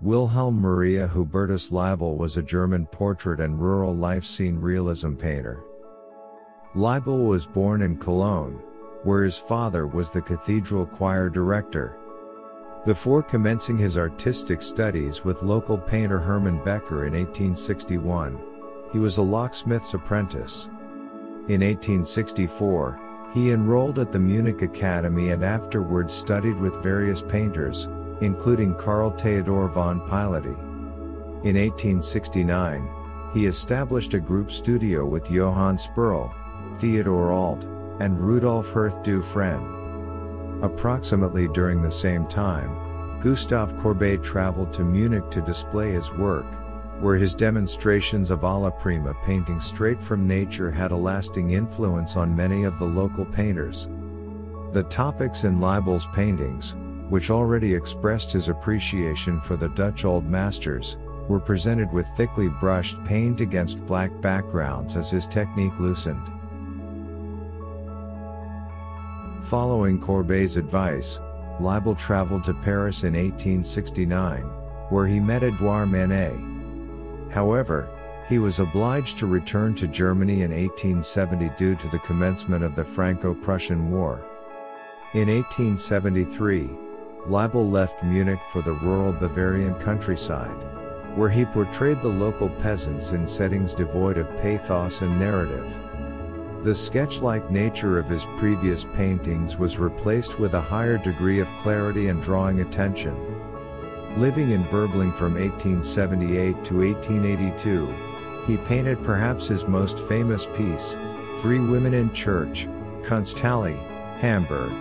Wilhelm Maria Hubertus Leibl was a German portrait and rural life scene realism painter. Leibl was born in Cologne, where his father was the cathedral choir director. Before commencing his artistic studies with local painter Hermann Becker in 1861, he was a locksmith's apprentice. In 1864, he enrolled at the Munich Academy and afterwards studied with various painters, including Carl Theodor von Piloty. In 1869, he established a group studio with Johann Sperl, Theodor Alt, and Rudolf Hirth du Frênes. Approximately during the same time, Gustave Courbet traveled to Munich to display his work, where his demonstrations of alla prima painting straight from nature had a lasting influence on many of the local painters. The topics in Leibl's paintings, which already expressed his appreciation for the Dutch old masters, were presented with thickly brushed paint against black backgrounds as his technique loosened. Following Courbet's advice, Leibl traveled to Paris in 1869, where he met Edouard Manet. However, he was obliged to return to Germany in 1870 due to the commencement of the Franco-Prussian War. In 1873, Leibl left Munich for the rural Bavarian countryside, where he portrayed the local peasants in settings devoid of pathos and narrative. The sketch-like nature of his previous paintings was replaced with a higher degree of clarity and drawing attention. Living in Berbling from 1878 to 1882, he painted perhaps his most famous piece, Three Women in Church, Kunsthalle, Hamburg.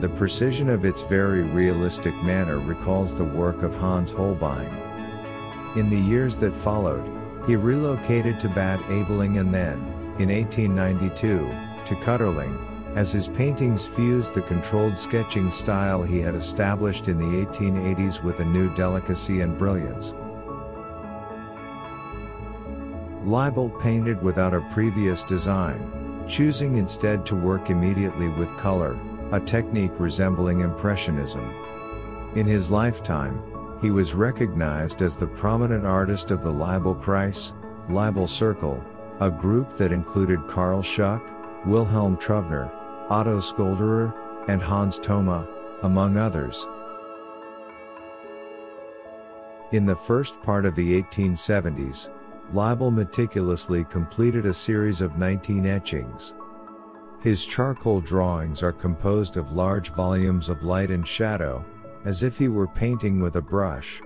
The precision of its very realistic manner recalls the work of Hans Holbein. In the years that followed, he relocated to Bad Aibling and then, in 1892, to Kutterling, as his paintings fused the controlled sketching style he had established in the 1880s with a new delicacy and brilliance. Leibl painted without a previous design, choosing instead to work immediately with color, a technique resembling Impressionism. In his lifetime, he was recognized as the prominent artist of the Leibl Kreis, Leibl Circle, a group that included Carl Schuch, Wilhelm Trubner, Otto Scholderer, and Hans Thoma, among others. In the first part of the 1870s, Leibl meticulously completed a series of 19 etchings. His charcoal drawings are composed of large volumes of light and shadow, as if he were painting with a brush.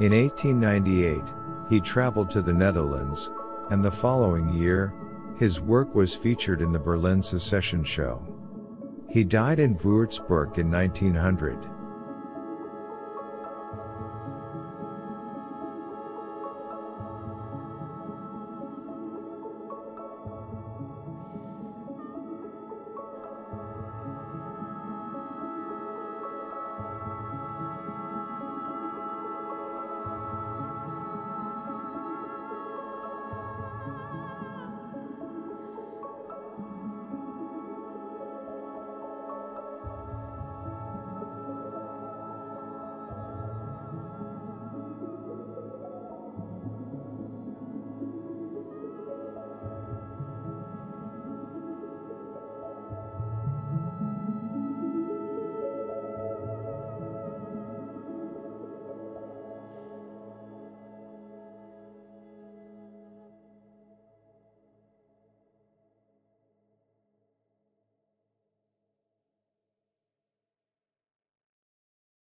In 1898, he traveled to the Netherlands, and the following year, his work was featured in the Berlin Secession Show. He died in Würzburg in 1900.